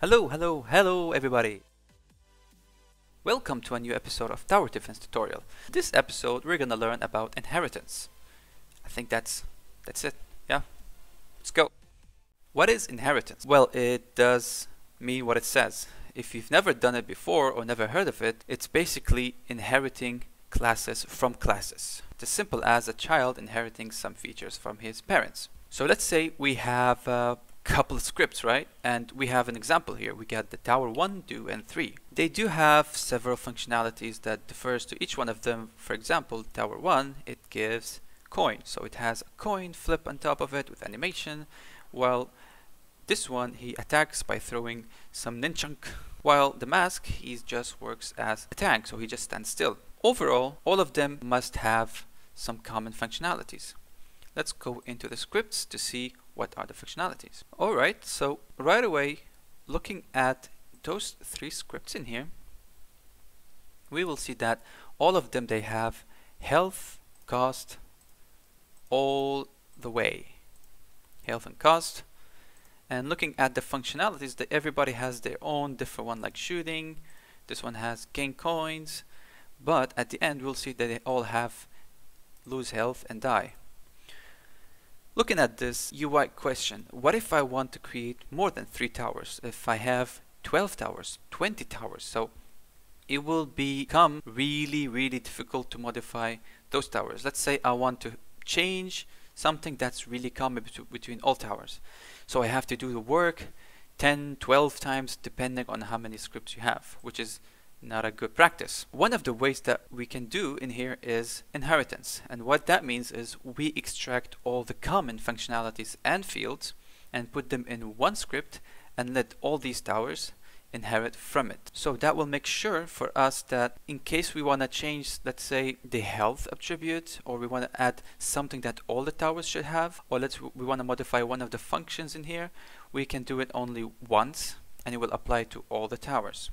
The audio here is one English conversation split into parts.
Hello, hello, hello everybody! Welcome to a new episode of Tower Defense tutorial. This episode we're gonna learn about inheritance. I think that's that's it. Yeah. Let's go. What is inheritance? Well, it does mean what it says. If you've never done it before or never heard of it, it's basically inheriting classes from classes. It's as simple as a child inheriting some features from his parents. So let's say we have a couple of scripts, right? And we have an example here. We got the tower 1, 2, and 3. They do have several functionalities that differs to each one of them. For example, tower 1, it gives coin. So it has a coin flip on top of it with animation. While this one, he attacks by throwing some ninchunk. While the mask, he just works as a tank, so he just stands still. Overall, all of them must have some common functionalities. Let's go into the scripts to see what are the functionalities. Alright, so right away, looking at those three scripts in here, we will see that all of them, they have health, cost, all the way. Health and cost. And looking at the functionalities, that everybody has their own different one, like shooting. This one has gain coins. But at the end, we'll see that they all have lose health and die. Looking at this UI question, what if I want to create more than three towers? If I have 12 towers, 20 towers, so it will become really, really difficult to modify those towers. Let's say I want to change something that's really common between all towers. So I have to do the work 10, 12 times depending on how many scripts you have, which is not a good practice. One of the ways that we can do in here is inheritance. And what that means is we extract all the common functionalities and fields and put them in one script and let all these towers inherit from it. So that will make sure for us that in case we want to change, let's say, the health attribute, or we want to add something that all the towers should have, or let's we want to modify one of the functions in here, we can do it only once and it will apply to all the towers.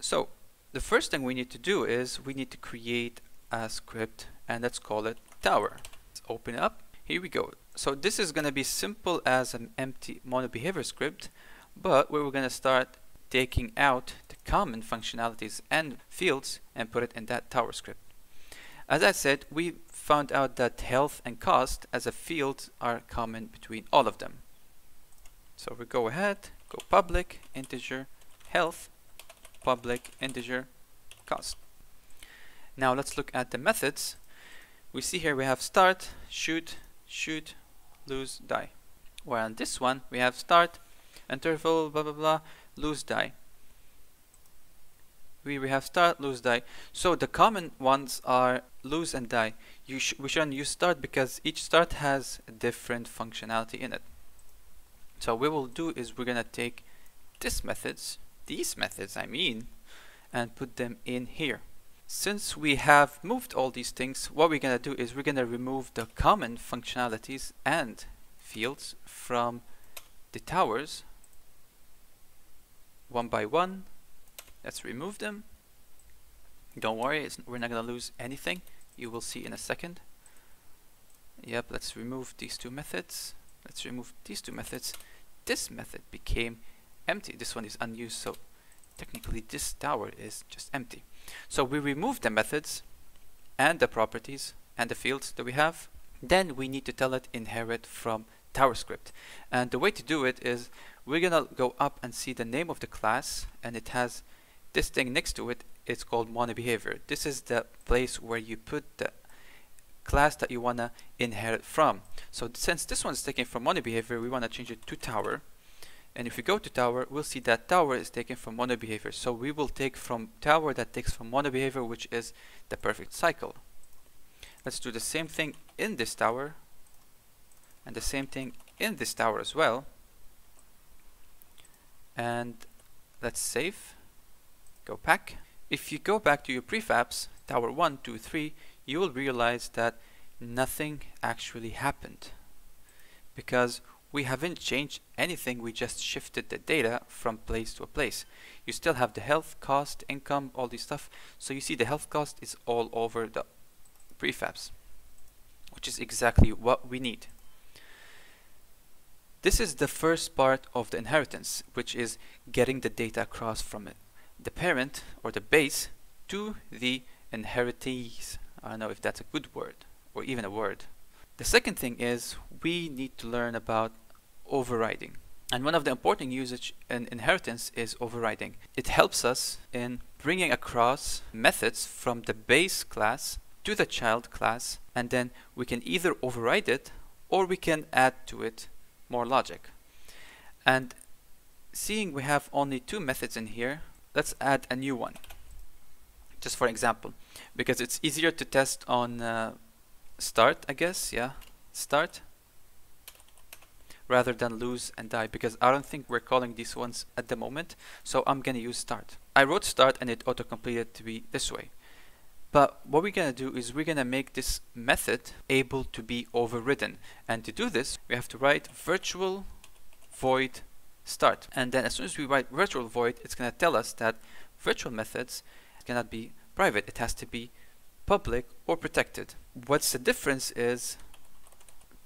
So the first thing we need to do is we need to create a script and let's call it tower. Let's open it up. Here we go. So this is going to be simple as an empty MonoBehaviour script, but we're going to start taking out the common functionalities and fields and put it in that tower script. As I said, we found out that health and cost as a field are common between all of them. So we go ahead, go public, integer, health, public integer cost. Now let's look at the methods. We see here we have start, shoot, shoot, lose, die. Where on this one we have start, interval, blah blah blah, lose, die. We, we have start, lose, die. So the common ones are lose and die. You sh we shouldn't use start because each start has a different functionality in it. So what we will do is we're gonna take this methods these methods I mean and put them in here. Since we have moved all these things, what we're going to do is we're going to remove the common functionalities and fields from the towers one by one. Let's remove them. Don't worry, we're not going to lose anything. You will see in a second. Yep, let's remove these two methods. Let's remove these two methods. This method became empty. This one is unused, so technically this tower is just empty. So we remove the methods and the properties and the fields that we have. Then we need to tell it inherit from tower script. And the way to do it is we're gonna go up and see the name of the class and it has this thing next to it. It's called MonoBehaviour. This is the place where you put the class that you wanna inherit from. So since this one's taken from MonoBehaviour, we wanna change it to tower. And if we go to tower, we'll see that tower is taken from MonoBehaviour. So we will take from tower that takes from MonoBehaviour, which is the perfect cycle. Let's do the same thing in this tower and the same thing in this tower as well. And let's save, go back. If you go back to your prefabs, tower 1, 2, 3, you will realize that nothing actually happened because we haven't changed anything, we just shifted the data from place to a place. You still have the health, cost, income, all this stuff. So you see the health cost is all over the prefabs, which is exactly what we need. This is the first part of the inheritance, which is getting the data across from it, the parent or the base to the inheritees. I don't know if that's a good word or even a word. The second thing is we need to learn about overriding. And one of the important usage in inheritance is overriding. It helps us in bringing across methods from the base class to the child class and then we can either override it or we can add to it more logic. And seeing we have only two methods in here, let's add a new one. Just for example, because it's easier to test on uh, start, I guess, yeah, start, rather than lose and die, because I don't think we're calling these ones at the moment, so I'm gonna use start. I wrote start and it auto-completed to be this way. But what we're to do is we're to make this method able to be overridden. And to do this, we have to write virtual void start. And then as soon as we write virtual void, it's to tell us that virtual methods cannot be private. It has to be public or protected. What's the difference is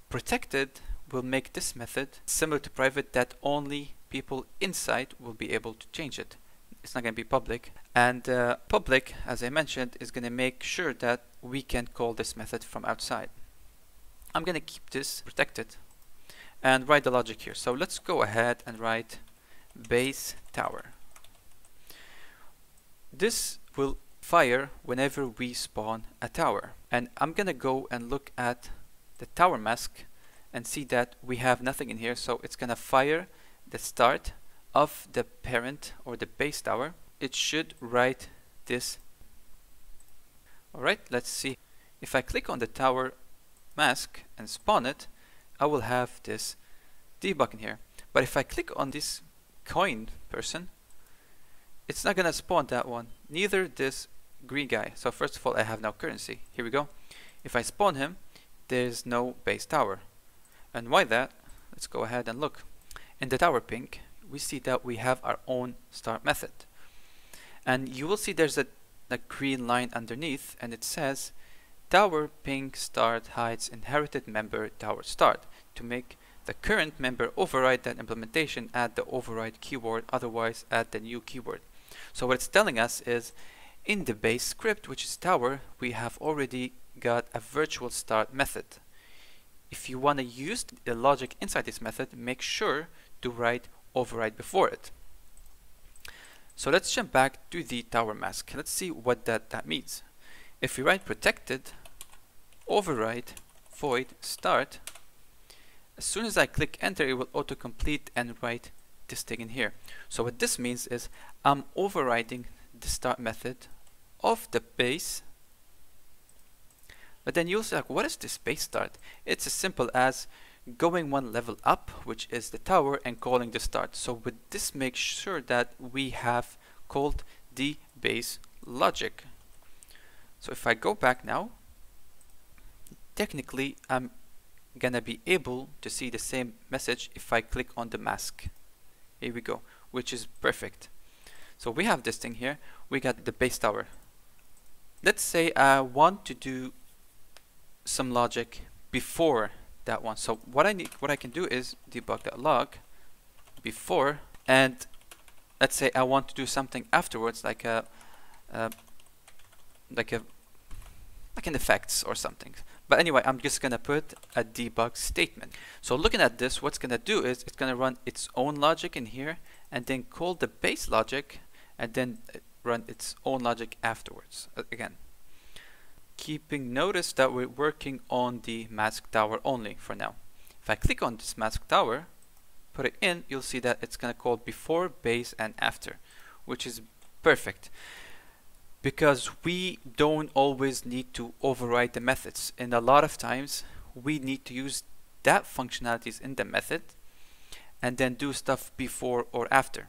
protected will make this method similar to private that only people inside will be able to change it it's not going to be public. And uh, public, as I mentioned, is going to make sure that we can call this method from outside. I'm going to keep this protected and write the logic here. So let's go ahead and write base tower. This will fire whenever we spawn a tower. And I'm to go and look at the tower mask and see that we have nothing in here. So it's to fire the start of the parent or the base tower, it should write this. Alright, let's see. If I click on the tower mask and spawn it, I will have this debug in here. But if I click on this coin person, it's not gonna spawn that one, neither this green guy. So first of all, I have no currency. Here we go. If I spawn him, there's no base tower. And why that? Let's go ahead and look. In the tower pink, we see that we have our own start method. And you will see there's a, a green line underneath and it says tower pink start hides inherited member tower start. To make the current member override that implementation, add the override keyword, otherwise add the new keyword. So what it's telling us is in the base script, which is tower, we have already got a virtual start method. If you want to use the logic inside this method, make sure to write override before it. So let's jump back to the tower mask. Let's see what that, that means. If we write protected, override, void, start, as soon as I click enter, it will autocomplete and write this thing in here. So what this means is I'm overriding the start method of the base but then you'll say like, what is this base start? It's as simple as going one level up, which is the tower, and calling the start. So with this make sure that we have called the base logic. So if I go back now, technically I'm gonna be able to see the same message if I click on the mask. Here we go, which is perfect. So we have this thing here, we got the base tower. Let's say I want to do some logic before that one. So what I need, what I can do is debug that log before, and let's say I want to do something afterwards, like a, like a, like an effects or something. But anyway, I'm just gonna put a debug statement. So looking at this, what's gonna do is it's gonna run its own logic in here, and then call the base logic, and then run its own logic afterwards. Uh, again, keeping notice that we're working on the mask tower only for now. If I click on this mask tower, put it in, you'll see that it's to call before, base, and after, which is perfect because we don't always need to override the methods and a lot of times we need to use that functionalities in the method and then do stuff before or after.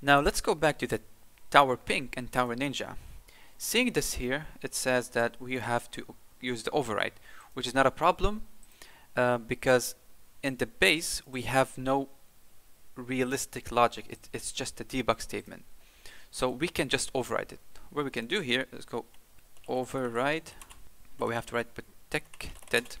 Now let's go back to the Tower Pink and Tower Ninja. Seeing this here, it says that we have to use the override, which is not a problem uh, because in the base we have no realistic logic. It, it's just a debug statement. So we can just override it. What we can do here is go override, but we have to write protected.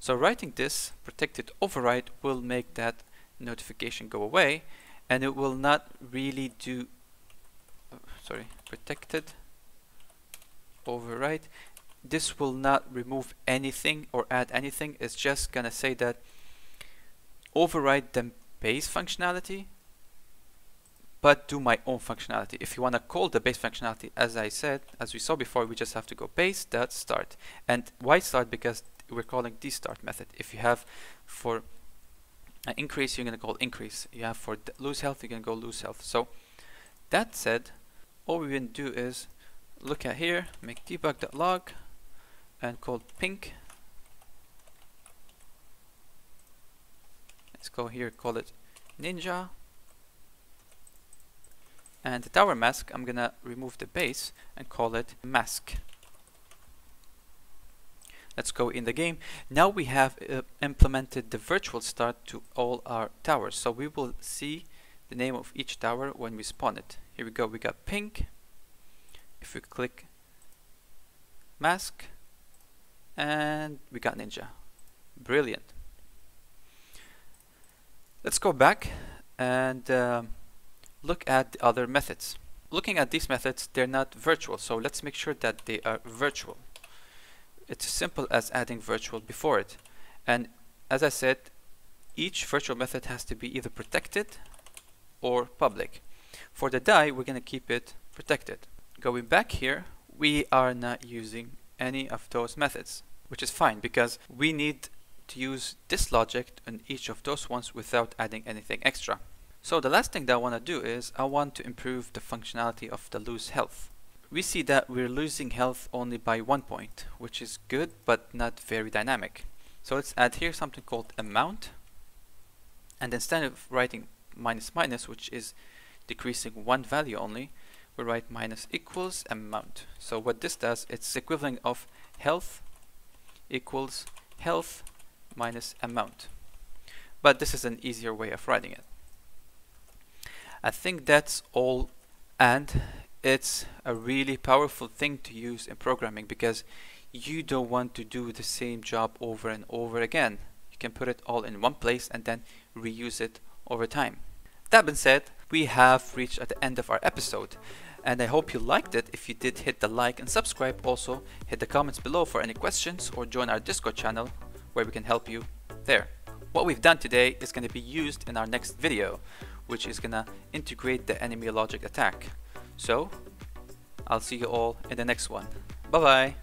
So writing this protected override will make that notification go away and it will not really do oh, sorry protected override this will not remove anything or add anything it's just gonna say that override the base functionality but do my own functionality. If you want to call the base functionality, as I said, as we saw before, we just have to go base dot start. And why start? Because we're calling the start method. If you have for an increase, you're going to call increase. You have for lose health, you're going to go lose health. So that said, all we're going to do is look at here, make debug.log and call pink. Let's go here, call it ninja and the tower mask I'm gonna remove the base and call it mask let's go in the game. Now we have uh, implemented the virtual start to all our towers. So we will see the name of each tower when we spawn it. Here we go. We got pink. If we click mask and we got ninja. Brilliant. Let's go back and um, look at the other methods. Looking at these methods, they're not virtual, so let's make sure that they are virtual. It's as simple as adding virtual before it. And as I said, each virtual method has to be either protected or public. For the die, we're going to keep it protected. Going back here, we are not using any of those methods, which is fine because we need to use this logic on each of those ones without adding anything extra. So the last thing that I want to do is I want to improve the functionality of the lose health. We see that we're losing health only by one point, which is good but not very dynamic. So let's add here something called amount. And instead of writing minus minus, which is decreasing one value only, we write minus equals amount. So what this does, it's equivalent of health equals health minus amount. But this is an easier way of writing it. I think that's all and it's a really powerful thing to use in programming because you don't want to do the same job over and over again. You can put it all in one place and then reuse it over time. That being said, we have reached at the end of our episode and I hope you liked it. If you did, hit the like and subscribe. Also, hit the comments below for any questions or join our Discord channel where we can help you there. What we've done today is going to be used in our next video which is gonna integrate the enemy logic attack. So, I'll see you all in the next one. Bye bye!